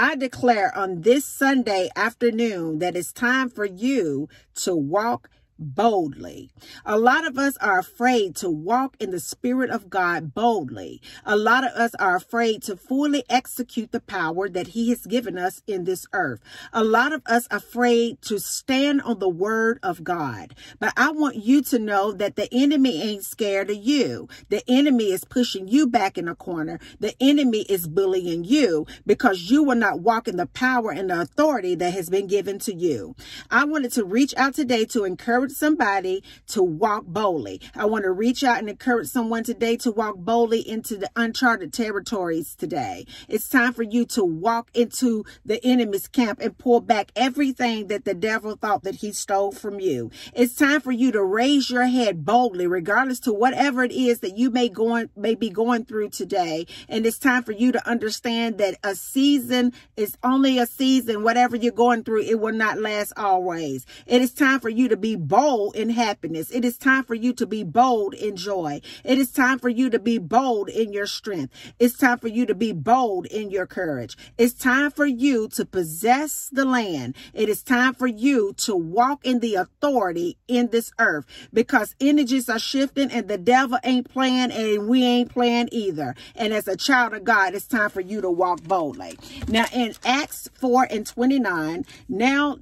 I declare on this Sunday afternoon that it's time for you to walk boldly. A lot of us are afraid to walk in the Spirit of God boldly. A lot of us are afraid to fully execute the power that He has given us in this earth. A lot of us afraid to stand on the Word of God. But I want you to know that the enemy ain't scared of you. The enemy is pushing you back in a corner. The enemy is bullying you because you will not walk in the power and the authority that has been given to you. I wanted to reach out today to encourage encourage somebody to walk boldly. I want to reach out and encourage someone today to walk boldly into the uncharted territories today. It's time for you to walk into the enemy's camp and pull back everything that the devil thought that he stole from you. It's time for you to raise your head boldly, regardless to whatever it is that you may going may be going through today. And it's time for you to understand that a season is only a season. Whatever you're going through, it will not last always. It is time for you to be bold bold in happiness. It is time for you to be bold in joy. It is time for you to be bold in your strength. It's time for you to be bold in your courage. It's time for you to possess the land. It is time for you to walk in the authority in this earth because energies are shifting and the devil ain't playing and we ain't playing either. And as a child of God, it's time for you to walk boldly. Now in Acts 4 and 29, now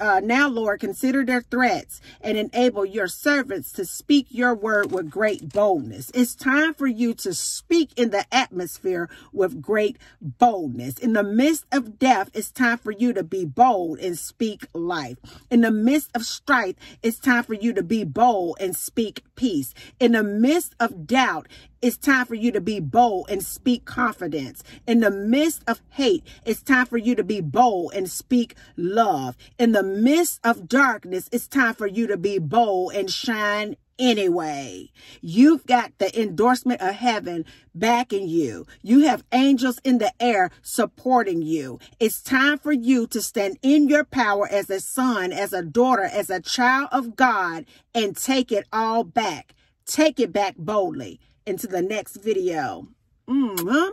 uh, now, Lord, consider their threats and enable your servants to speak your word with great boldness. It's time for you to speak in the atmosphere with great boldness. In the midst of death, it's time for you to be bold and speak life. In the midst of strife, it's time for you to be bold and speak peace. In the midst of doubt, it's time for you to be bold and speak confidence. In the midst of hate, it's time for you to be bold and speak love. In the midst of darkness, it's time for you to be bold and shine anyway. You've got the endorsement of heaven backing you. You have angels in the air supporting you. It's time for you to stand in your power as a son, as a daughter, as a child of God and take it all back. Take it back boldly into the next video. Mm -hmm.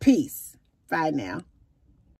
Peace. Bye now.